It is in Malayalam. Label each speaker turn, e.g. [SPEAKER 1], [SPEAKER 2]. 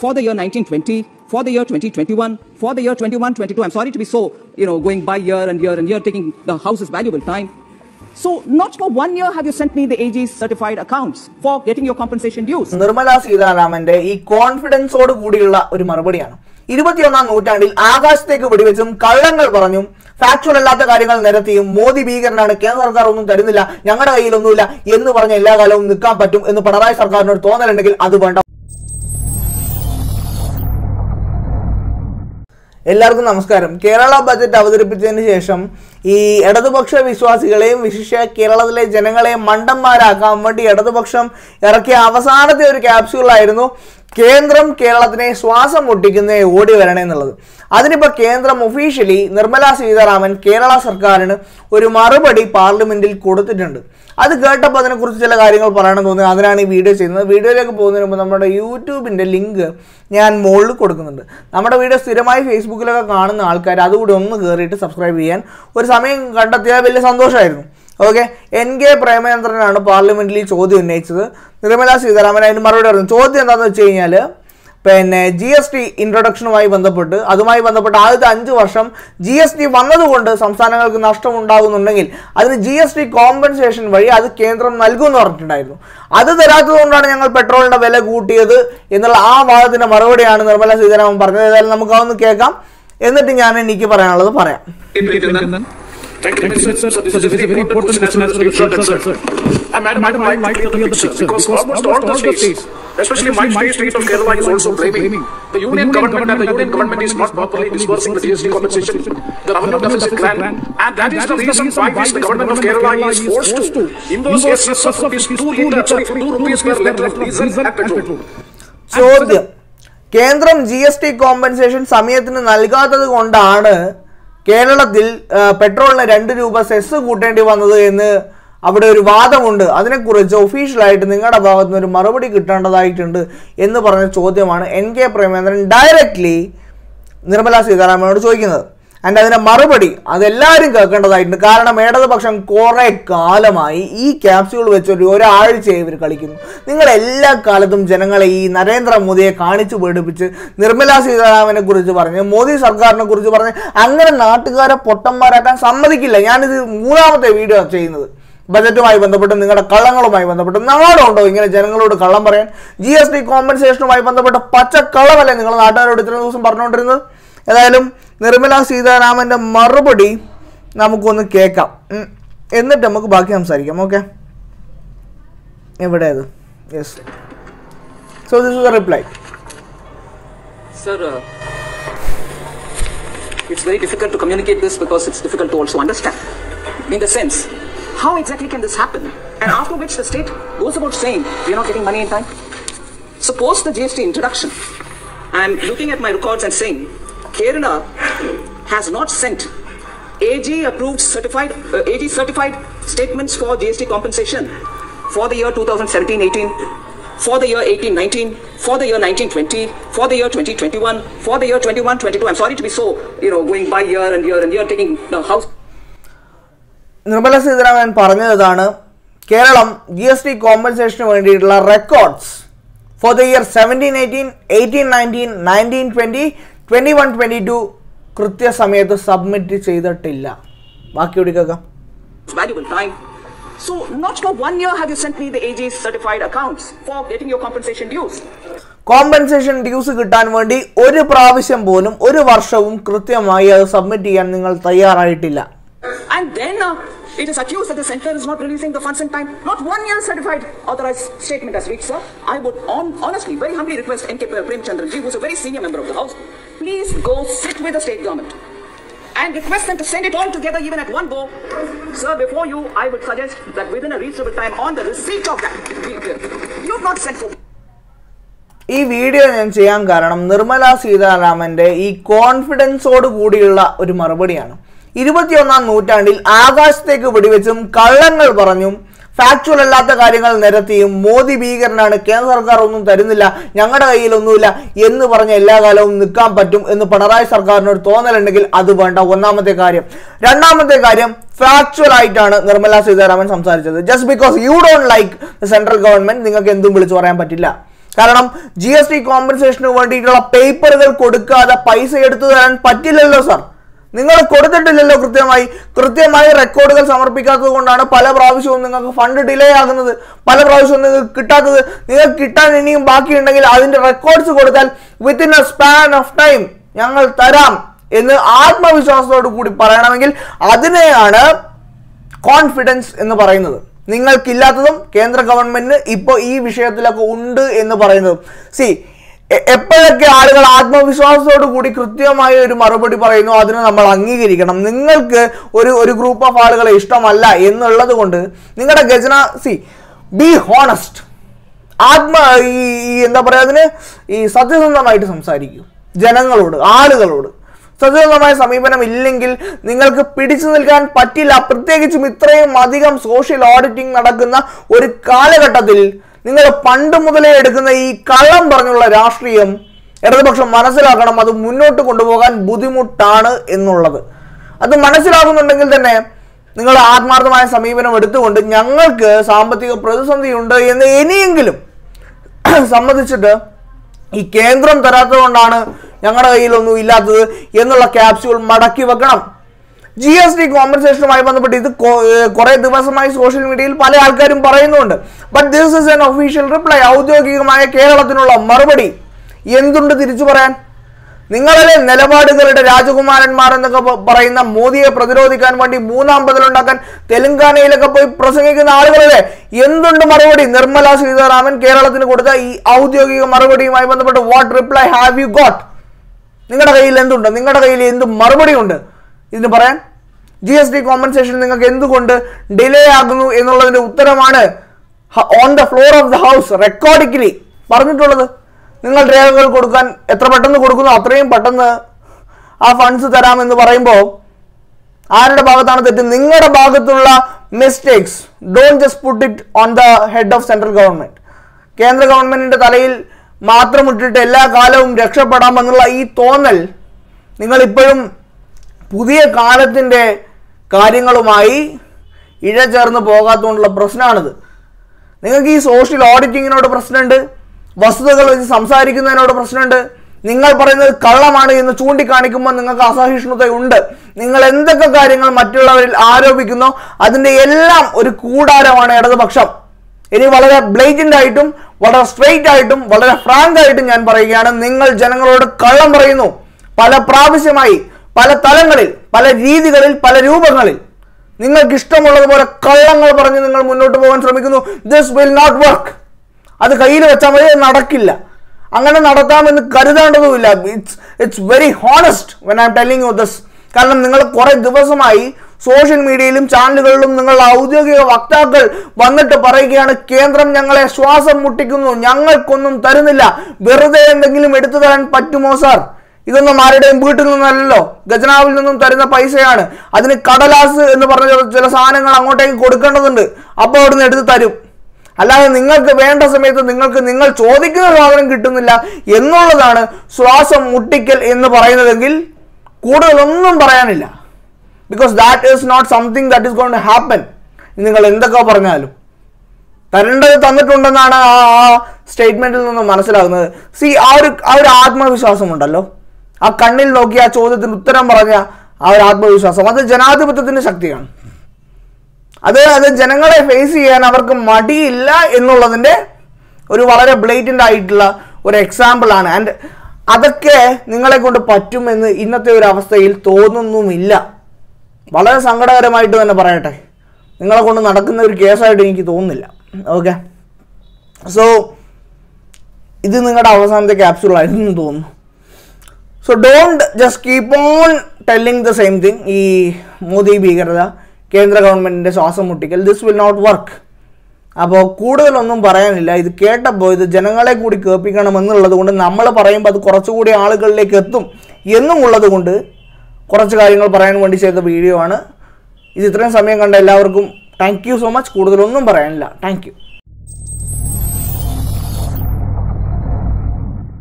[SPEAKER 1] for the year 1920, for the year 2021, for the year 21, 22. I'm sorry to be so, you know, going by year and year and year, taking the house's valuable time. So, not for one year have you sent me the AG's certified accounts for getting your compensation dues.
[SPEAKER 2] Nirmala സീതാരാമന്റെ ഈ കോൺഫിഡൻസോട് കൂടിയുള്ള ഒരു മറുപടിയാണ് ഇരുപത്തിയൊന്നാം നൂറ്റാണ്ടിൽ ആകാശത്തേക്ക് വെടിവെച്ചും കള്ളങ്ങൾ പറഞ്ഞും ഫാക്ച്വൽ അല്ലാത്ത കാര്യങ്ങൾ നിരത്തിയും മോദി ഭീകരനാണ് കേന്ദ്ര സർക്കാർ ഒന്നും തരുന്നില്ല ഞങ്ങളുടെ കയ്യിലൊന്നുമില്ല എന്ന് പറഞ്ഞ എല്ലാ കാലവും നിൽക്കാൻ പറ്റും എന്ന് പിണറായി സർക്കാരിനോട് തോന്നലുണ്ടെങ്കിൽ അത് വേണ്ട എല്ലാവർക്കും നമസ്കാരം. കേരള ബജറ്റ് അവതരിപ്പിച്ചതിന് ശേഷം ഈ ഇടതുപക്ഷ വിശ്വാസികളെയും വിശിഷ്യ കേരളത്തിലെ ജനങ്ങളെയും മണ്ടന്മാരാക്കാൻ വേണ്ടി ഇടതുപക്ഷം ഇറക്കിയ അവസാനത്തെ ഒരു ക്യാപ്സ്യൂളായിരുന്നു കേന്ദ്രം കേരളത്തിനെ ശ്വാസം മുട്ടിക്കുന്ന ഓടി വരണേ എന്നുള്ളത്. അതിനിപ്പോൾ കേന്ദ്രം ഒഫീഷ്യലി നിർമ്മല സീതാരാമൻ കേരള സർക്കാരിന് ഒരു മറുപടി പാർലമെന്റിൽ കൊടുത്തിട്ടുണ്ട്. അത് കേട്ടപ്പോൾ അതിനെക്കുറിച്ച് ചില കാര്യങ്ങൾ പറയണം തോന്നി. അതിനാണ് ഈ വീഡിയോ ചെയ്യുന്നത്. വീഡിയോയിലേക്ക് പോകുന്നതിന് മുമ്പ് നമ്മുടെ യൂട്യൂബിന്റെ ലിങ്ക് ഞാൻ മുകളിൽ കൊടുക്കുന്നുണ്ട്. നമ്മുടെ വീഡിയോ സ്ഥിരമായി ഫേസ്ബുക്കിലൊക്കെ കാണുന്ന ആൾക്കാർ അതുകൂടി ഒന്ന് കയറിയിട്ട് സബ്സ്ക്രൈബ് ചെയ്യാൻ. ഒരു സമയം കണ്ടെത്തിയാൽ വലിയ സന്തോഷമായിരുന്നു. ഓക്കെ എൻ കെ പ്രേമചന്ദ്രനാണ് പാർലമെന്റിൽ ചോദ്യം ഉന്നയിച്ചത്. നിർമ്മല സീതാരാമൻ അതിന് മറുപടി പറഞ്ഞു. ചോദ്യം എന്താണെന്ന് വെച്ച് കഴിഞ്ഞാൽ പിന്നെ ജി എസ് ടി ഇൻട്രൊഡക്ഷനുമായി ബന്ധപ്പെട്ട് അതുമായി ബന്ധപ്പെട്ട് ആദ്യത്തെ അഞ്ച് വർഷം ജി എസ് ടി വന്നതുകൊണ്ട് സംസ്ഥാനങ്ങൾക്ക് നഷ്ടം ഉണ്ടാകുന്നുണ്ടെങ്കിൽ അതിന് ജി എസ് ടി കോമ്പൻസേഷൻ വഴി അത് കേന്ദ്രം നൽകുമെന്ന് പറഞ്ഞിട്ടുണ്ടായിരുന്നു. അത് തരാത്തതുകൊണ്ടാണ് ഞങ്ങൾ പെട്രോളിന്റെ വില കൂട്ടിയത് എന്നുള്ള ആ വാദത്തിന്റെ മറുപടിയാണ് നിർമ്മല സീതാരാമൻ പറഞ്ഞത്. ഏതായാലും നമുക്ക് അതൊന്ന് കേൾക്കാം. എന്നിട്ട് ഞാൻ എനിക്ക് പറയാനുള്ളത് പറയാം.
[SPEAKER 3] Thank you, sir. Sir, sir, this is a very important question as regards sir, sir. And madam, I would like to clear the picture because almost all the states, especially my state, state of Kerala, is also blaming the union government that the union government is not properly disbursing the GST compensation, the revenue deficit plan, and that is the reason why this the government of Kerala is forced to impose a cess of rupees 2 liter, sorry, 2 rupees per liter of diesel and petrol.
[SPEAKER 2] ചോദ്യം കേന്ദ്രം ജി എസ് ടി കോമ്പൻസേഷൻ സമയത്തിന് നൽകാത്തത് കൊണ്ടാണ് കേരളത്തിൽ പെട്രോളിന് രണ്ട് രൂപ സെസ് കൂട്ടേണ്ടി വന്നത് എന്ന് അവിടെ ഒരു വാദമുണ്ട്. അതിനെക്കുറിച്ച് ഒഫീഷ്യലായിട്ട് നിങ്ങളുടെ ഭാഗത്ത് നിന്ന് ഒരു മറുപടി കിട്ടേണ്ടതായിട്ടുണ്ട് എന്ന് പറഞ്ഞ ചോദ്യമാണ് N K Premachandran directly Nirmala സീതാരാമനോട് ചോദിക്കുന്നത്. ആൻഡ് അതിന്റെ മറുപടി അതെല്ലാവരും കേൾക്കേണ്ടതായിട്ടുണ്ട്. കാരണം ഇടതുപക്ഷം കുറെ കാലമായി ഈ ക്യാപ്സ്യൂൾ വെച്ചൊരു ഒരാഴ്ചയായി ഇവർ കളിക്കുന്നു. നിങ്ങൾ എല്ലാ കാലത്തും ജനങ്ങളെ ഈ നരേന്ദ്രമോദിയെ കാണിച്ചു പേടിപ്പിച്ച് നിർമ്മലാ സീതാരാമനെ കുറിച്ച് പറഞ്ഞ് മോദി സർക്കാരിനെ കുറിച്ച് പറഞ്ഞ് അങ്ങനെ നാട്ടുകാരെ പൊട്ടന്മാരാക്കാൻ സമ്മതിക്കില്ല. ഞാനിത് മൂന്നാമത്തെ വീഡിയോ ചെയ്യുന്നത്. ബജറ്റുമായി ബന്ധപ്പെട്ട് നിങ്ങളുടെ കള്ളങ്ങളുമായി ബന്ധപ്പെട്ട് നാടുണ്ടോ? ഇങ്ങനെ ജനങ്ങളോട് കള്ളം പറയാൻ ജി എസ് ടി കോമ്പൻസേഷനുമായി ബന്ധപ്പെട്ട പച്ച കള്ളമല്ലേ നിങ്ങൾ നാട്ടുകാരോട് ഇത്രയും ദിവസം പറഞ്ഞുകൊണ്ടിരുന്നത്? ഏതായാലും നിർമ്മല സീതാരാമന്റെ മറുപടി നമുക്കൊന്ന് കേൾക്കാം ഉം. എന്നിട്ട് നമുക്ക് ബാക്കി സംസാരിക്കാം ഓക്കെ എവിടെ അത് yes so this is reply
[SPEAKER 1] Sir, uh, it's very difficult to communicate this because it's difficult to also understand. In the sense, how exactly can this happen? And after which the state goes about saying, we're not getting money in time. Suppose the GST introduction, I'm looking at my records and saying, Kerala has not sent AG approved certified, uh, AG certified statements for GST compensation for the year 2017-18, for the year 18-19, for the year 19-20, for the year 2021, for the year 21-22. I'm sorry to be so, you know, going by year and year and year, taking the house.
[SPEAKER 2] Nirmala Sitharaman പറഞ്ഞതാണ് കേരളം ജി എസ് ടി കോമ്പൻസേഷന് വേണ്ടിയിട്ടുള്ള records for the year seventeen eighteen eighteen nineteen nineteen twenty twenty one twenty two കൃത്യസമയത്ത് സബ്മിറ്റ് ചെയ്തിട്ടില്ല ബാക്കി
[SPEAKER 1] valuable time. So, not for one year have you sent me the AG's certified accounts for getting your compensation dues.
[SPEAKER 2] Compensation dues കിട്ടാൻ വേണ്ടി ഒരു പ്രാവശ്യം പോലും ഒരു വർഷവും കൃത്യമായി അത് സബ്മിറ്റ് ചെയ്യാൻ നിങ്ങൾ തയ്യാറായിട്ടില്ല
[SPEAKER 1] and then uh, it is accused that the center is not releasing the funds in time. Not one year certified authorized statement has reached, sir. I would on, honestly, very humbly request N.K. Premchandran ji, who is a very senior member of the House, please go sit with the state government and request them to send it all together even at one go. Sir, before you, I would suggest that within a reasonable time on the receipt of that, you've not sent for
[SPEAKER 2] ഈ വീഡിയോ ഞാൻ ചെയ്യാൻ കാരണം നിർമ്മല സീതാരാമന്റെ ഈ കോൺഫിഡൻസോട് കൂടിയുള്ള ഒരു മറുപടിയാണ് ഇരുപത്തിയൊന്നാം നൂറ്റാണ്ടിൽ ആകാശത്തേക്ക് വെടിവെച്ചും കള്ളങ്ങൾ പറഞ്ഞും ഫാക്ച്വൽ അല്ലാത്ത കാര്യങ്ങൾ നിരത്തിയും മോദി ഭീകരനാണ്. കേന്ദ്ര സർക്കാർ ഒന്നും തരുന്നില്ല. ഞങ്ങളുടെ കയ്യിലൊന്നുമില്ല എന്ന് പറഞ്ഞ എല്ലാ കാലവും നിൽക്കാൻ പറ്റും എന്ന് പിണറായി സർക്കാരിനൊരു തോന്നലുണ്ടെങ്കിൽ അത് വേണ്ട. ഒന്നാമത്തെ കാര്യം. രണ്ടാമത്തെ കാര്യം ഫാക്ച്വൽ ആയിട്ടാണ് നിർമ്മല സീതാരാമൻ സംസാരിച്ചത്. Just because you don't like central government നിങ്ങൾക്ക് എന്തും വിളിച്ചു പറയാൻ പറ്റില്ല. കാരണം ജി എസ് ടി കോമ്പൻസേഷന് വേണ്ടിയിട്ടുള്ള പേപ്പറുകൾ കൊടുക്കാതെ പൈസ എടുത്തു തരാൻ പറ്റില്ലല്ലോ സാർ നിങ്ങൾ കൊടുത്തിട്ടില്ലല്ലോ കൃത്യമായി. കൃത്യമായി റെക്കോർഡുകൾ സമർപ്പിക്കാത്തത് കൊണ്ടാണ് പല പ്രാവശ്യവും നിങ്ങൾക്ക് ഫണ്ട് ഡിലേ ആകുന്നത്. പല പ്രാവശ്യവും നിങ്ങൾക്ക് കിട്ടാത്തത്. നിങ്ങൾക്ക് കിട്ടാൻ ഇനിയും ബാക്കിയുണ്ടെങ്കിൽ അതിന്റെ റെക്കോർഡ്സ് കൊടുത്താൽ within a span of time ഞങ്ങൾ തരാം എന്ന് ആത്മവിശ്വാസത്തോടു കൂടി പറയണമെങ്കിൽ അതിനെയാണ് കോൺഫിഡൻസ് എന്ന് പറയുന്നത്. നിങ്ങൾക്കില്ലാത്തതും കേന്ദ്ര ഗവൺമെന്റിന് ഇപ്പോൾ ഈ വിഷയത്തിലൊക്കെ ഉണ്ട് എന്ന് പറയുന്നതും. സി എപ്പോഴൊക്കെ ആളുകൾ ആത്മവിശ്വാസത്തോടു കൂടി കൃത്യമായ ഒരു മറുപടി പറയുന്നു അതിനെ നമ്മൾ അംഗീകരിക്കണം. നിങ്ങൾക്ക് ഒരു ഒരു ഗ്രൂപ്പ് ഓഫ് ആളുകളെ ഇഷ്ടമല്ല എന്നുള്ളത് കൊണ്ട് നിങ്ങളുടെ ഗജന സി ബി ഹോണസ്റ്റ് ആത്മ ഈ എന്താ പറയുക അതിന് ഈ സത്യസന്ധമായിട്ട് സംസാരിക്കൂ. ജനങ്ങളോട് ആളുകളോട്. സത്യസന്ധമായ സമീപനം ഇല്ലെങ്കിൽ നിങ്ങൾക്ക് പിടിച്ചു നിൽക്കാൻ പറ്റില്ല. പ്രത്യേകിച്ചും ഇത്രയും അധികം സോഷ്യൽ ഓഡിറ്റിംഗ് നടക്കുന്ന ഒരു കാലഘട്ടത്തിൽ നിങ്ങൾ പണ്ട് മുതലേ എടുക്കുന്ന ഈ കള്ളം പറഞ്ഞുള്ള രാഷ്ട്രീയം ഇടതുപക്ഷം മനസ്സിലാക്കണം അത് മുന്നോട്ട് കൊണ്ടുപോകാൻ ബുദ്ധിമുട്ടാണ് എന്നുള്ളത്. അത് മനസ്സിലാകുന്നുണ്ടെങ്കിൽ തന്നെ നിങ്ങൾ ആത്മാർത്ഥമായ സമീപനം എടുത്തുകൊണ്ട് ഞങ്ങൾക്ക് സാമ്പത്തിക പ്രതിസന്ധിയുണ്ട് എന്ന് ഇനിയെങ്കിലും സമ്മതിച്ചിട്ട് ഈ കേന്ദ്രം തരാത്തത് കൊണ്ടാണ് ഞങ്ങളുടെ കയ്യിലൊന്നും ഇല്ലാത്തത് എന്നുള്ള ക്യാപ്സ്യൂൾ മടക്കി വെക്കണം. ജി എസ് ടി കോമ്പൻസേഷനുമായി ബന്ധപ്പെട്ട് ഇത് കുറെ ദിവസമായി സോഷ്യൽ മീഡിയയിൽ പല ആൾക്കാരും പറയുന്നുണ്ട്. But this is an official reply ഔദ്യോഗികമായ കേരളത്തിനുള്ള മറുപടി എന്തുണ്ട് തിരിച്ചു പറയാൻ? നിങ്ങളിലെ നിലപാടുകളുടെ രാജകുമാരന്മാർ എന്നൊക്കെ പറയുന്ന മോദിയെ പ്രതിരോധിക്കാൻ വേണ്ടി മൂന്നാം ബദലുണ്ടാക്കാൻ തെലങ്കാനയിലൊക്കെ പോയി പ്രസംഗിക്കുന്ന ആളുകളല്ലേ? എന്തുണ്ട് മറുപടി? നിർമ്മല സീതാരാമൻ കേരളത്തിന് കൊടുത്ത ഈ ഔദ്യോഗിക മറുപടിയുമായി ബന്ധപ്പെട്ട് what reply have you got നിങ്ങളുടെ കയ്യിൽ എന്തുണ്ട്? നിങ്ങളുടെ കയ്യിൽ എന്ത് മറുപടിയുണ്ട്? ഇതിന് പറയാൻ ജി എസ് ടി കോമ്പൻസേഷൻ നിങ്ങൾക്ക് എന്തുകൊണ്ട് ഡിലേ ആകുന്നു എന്നുള്ളതിന്റെ ഉത്തരമാണ് on the floor of the house recordically പറഞ്ഞിട്ടുള്ളത്. നിങ്ങൾ രേഖകൾ കൊടുക്കാൻ എത്ര പെട്ടെന്ന് കൊടുക്കുന്നു അത്രയും പെട്ടെന്ന് ആ ഫണ്ട്സ് തരാമെന്ന് പറയുമ്പോൾ ആരുടെ ഭാഗത്താണ് തെറ്റ്? നിങ്ങളുടെ ഭാഗത്തുള്ള mistakes don't just put it on the head of central government കേന്ദ്ര ഗവൺമെന്റിന്റെ തലയിൽ മാത്രം ഇട്ടിട്ട് എല്ലാ കാലവും രക്ഷപ്പെടാമെന്നുള്ള ഈ തോന്നൽ നിങ്ങൾ ഇപ്പോഴും പുതിയ കാലത്തിന്റെ കാര്യങ്ങളുമായി ഇഴചേർന്ന് പോകാത്തതുകൊണ്ടുള്ള പ്രശ്നമാണിത്. നിങ്ങൾക്ക് ഈ സോഷ്യൽ ഓഡിറ്റിങ്ങിനോട് പ്രശ്നമുണ്ട്? വസ്തുതകൾ വെച്ച് സംസാരിക്കുന്നതിനോട് പ്രശ്നമുണ്ട്? നിങ്ങൾ പറയുന്നത് കള്ളമാണ് എന്ന് ചൂണ്ടിക്കാണിക്കുമ്പോൾ നിങ്ങൾക്ക് അസഹിഷ്ണുതയുണ്ട്. നിങ്ങൾ എന്തൊക്കെ കാര്യങ്ങൾ മറ്റുള്ളവരിൽ ആരോപിക്കുന്നു അതിന്റെ എല്ലാം ഒരു കൂടാരമാണ് ഇടതുപക്ഷം. ഇനി വളരെ ബ്ലേറ്റന്റ് ആയിട്ടും വളരെ സ്ട്രെയിറ്റ് ആയിട്ടും വളരെ ഫ്രാങ്ക് ആയിട്ടും ഞാൻ പറയുകയാണ്. നിങ്ങൾ ജനങ്ങളോട് കള്ളം പറയുന്നു. പല പ്രാവശ്യമായി പല തലങ്ങളിൽ പല രീതികളിൽ പല രൂപങ്ങളിൽ. നിങ്ങൾക്ക് ഇഷ്ടമുള്ളതുപോലെ കള്ളങ്ങൾ പറഞ്ഞ് നിങ്ങൾ മുന്നോട്ട് പോകാൻ ശ്രമിക്കുന്നു. ദിസ് വിൽ നോട്ട് വർക്ക് അത് കയ്യിൽ വെച്ചാൽ മതി നടക്കില്ല. അങ്ങനെ നടത്താമെന്ന് കരുതേണ്ടതുമില്ല. It's it's very honest when I am telling you this കാരണം നിങ്ങൾ കുറെ ദിവസമായി സോഷ്യൽ മീഡിയയിലും ചാനലുകളിലും നിങ്ങളുടെ ഔദ്യോഗിക വക്താക്കൾ വന്നിട്ട് പറയുകയാണ് കേന്ദ്രം ഞങ്ങളെ ശ്വാസം മുട്ടിക്കുന്നു. ഞങ്ങൾക്കൊന്നും തരുന്നില്ല. വെറുതെ എന്തെങ്കിലും എടുത്തു തരാൻ പറ്റുമോ സാർ ഇതൊന്നും ആരുടെയും വീട്ടിൽ നിന്നല്ലല്ലോ. ഖജനാവിൽ നിന്നും തരുന്ന പൈസയാണ്. അതിന് കടലാസ് എന്ന് പറഞ്ഞ ചില- സാധനങ്ങൾ അങ്ങോട്ടേക്ക് കൊടുക്കേണ്ടതുണ്ട്. അപ്പോൾ അവിടുന്ന് എടുത്ത് തരും. അല്ലാതെ നിങ്ങൾക്ക് വേണ്ട സമയത്ത് നിങ്ങൾക്ക് നിങ്ങൾ ചോദിക്കുന്ന സാധനം കിട്ടുന്നില്ല എന്നുള്ളതാണ് ശ്വാസം മുട്ടിക്കൽ എന്ന് പറയുന്നതെങ്കിൽ കൂടുതലൊന്നും പറയാനില്ല. Because that is not something that is gonna happen നിങ്ങൾ എന്തൊക്കെ പറഞ്ഞാലും. തരേണ്ടത് തന്നിട്ടുണ്ടെന്നാണ് ആ സ്റ്റേറ്റ്മെന്റിൽ നിന്ന് മനസ്സിലാകുന്നത്. സി ആ ഒരു ആ ഒരു ആത്മവിശ്വാസം ഉണ്ടല്ലോ ആ കണ്ണിൽ നോക്കി ആ ചോദ്യത്തിന് ഉത്തരം പറഞ്ഞ ആ ഒരു ആത്മവിശ്വാസം. അത് ജനാധിപത്യത്തിന്റെ ശക്തിയാണ്. അത് അത് ജനങ്ങളെ ഫേസ് ചെയ്യാൻ അവർക്ക് മടിയില്ല എന്നുള്ളതിന്റെ ഒരു വളരെ ബ്ലേറ്റന്റ് ആയിട്ടുള്ള ഒരു എക്സാമ്പിൾ ആണ്. ആൻഡ് അതൊക്കെ നിങ്ങളെ കൊണ്ട് പറ്റുമെന്ന് ഇന്നത്തെ ഒരു അവസ്ഥയിൽ തോന്നുന്നുമില്ല. വളരെ സങ്കടകരമായിട്ട് തന്നെ പറയട്ടെ. നിങ്ങളെ കൊണ്ട് നടക്കുന്ന ഒരു കേസായിട്ട് എനിക്ക് തോന്നുന്നില്ല. ഓക്കെ സോ ഇത് നിങ്ങളുടെ അവസാനത്തെ ക്യാപ്സ്യൂൾ ആയിരുന്നു തോന്നുന്നു. So don't just keep on telling the same thing ഈ മോദി ഭീകരത കേന്ദ്ര ഗവൺമെന്റിന്റെ ശ്വാസം മുട്ടിക്കൽ ദിസ് വിൽ നോട്ട് വർക്ക് അപ്പോൾ കൂടുതലൊന്നും പറയാനില്ല. ഇത് കേട്ടപ്പോൾ ഇത് ജനങ്ങളെ കൂടി കേൾപ്പിക്കണം എന്നുള്ളത് കൊണ്ട് നമ്മൾ പറയുമ്പോൾ അത് കുറച്ചുകൂടി ആളുകളിലേക്ക് എത്തും എന്നും ഉള്ളത് കൊണ്ട് കുറച്ച് കാര്യങ്ങൾ പറയാൻ വേണ്ടി ചെയ്ത വീഡിയോ ആണ്. ഇത് ഇത്രയും സമയം കണ്ട എല്ലാവർക്കും താങ്ക് യു സോ മച്ച് കൂടുതലൊന്നും പറയാനില്ല. Thank you